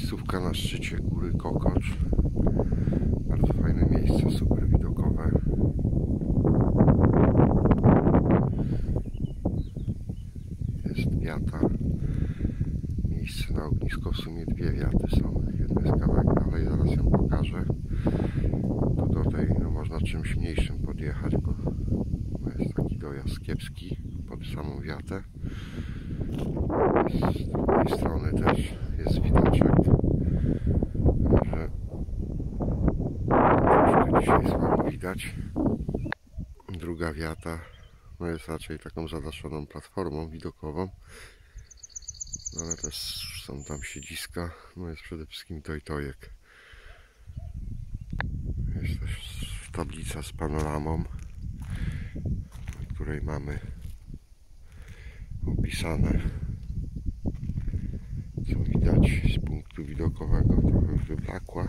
Miejscówka na szczycie góry Kokocz. Bardzo fajne miejsce, super widokowe. Jest wiata. Miejsce na ognisko, w sumie dwie wiaty są. Jedna jest kawałek dalej, zaraz ją pokażę. Tu do tej no, można czymś mniejszym podjechać, bo jest taki dojazd kiepski pod samą wiatę. Z drugiej strony też jest widoczek, że troszkę dzisiaj słabo widać. Druga wiata no jest raczej taką zadaszoną platformą widokową. No ale też są tam siedziska. No jest przede wszystkim tojtojek. Jest też tablica z panoramą, której mamy opisane co widać z punktu widokowego. Trochę wyblakła.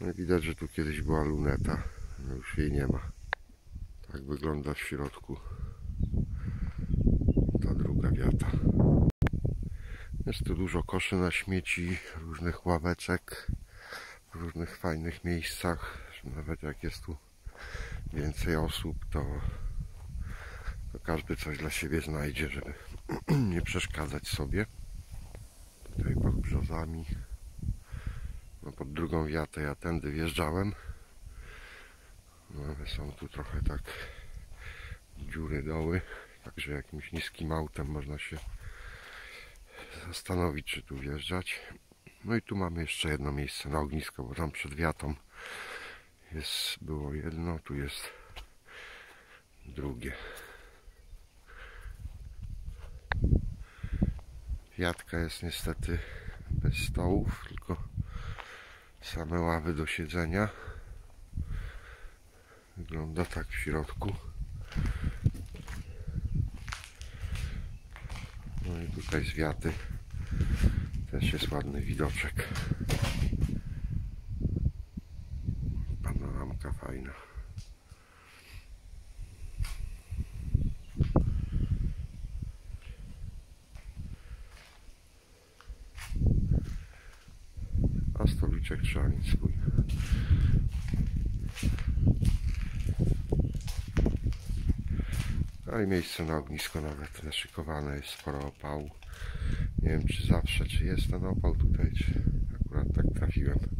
No widać, że tu kiedyś była luneta. No już jej nie ma. Tak wygląda w środku ta druga wiata. Jest tu dużo koszy na śmieci, różnych ławeczek w różnych fajnych miejscach. Nawet jak jest tu więcej osób, to, każdy coś dla siebie znajdzie, żeby nie przeszkadzać sobie. Tutaj pod brzozami, no pod drugą wiatę ja tędy wjeżdżałem. No ale są tu trochę tak dziury doły, także jakimś niskim autem można się zastanowić, czy tu wjeżdżać. No i tu mamy jeszcze jedno miejsce na ognisko, bo tam przed wiatą jest, było jedno, tu jest drugie. Wiatka jest niestety bez stołów, tylko same ławy do siedzenia. Wygląda tak w środku. No i tutaj z wiaty też jest ładny widoczek. Panoramka fajna. A stoliczek trzeba mieć swój. No i miejsce na ognisko nawet naszykowane jest sporo opału. Nie wiem czy zawsze, czy jest ten opał tutaj, czy akurat tak trafiłem.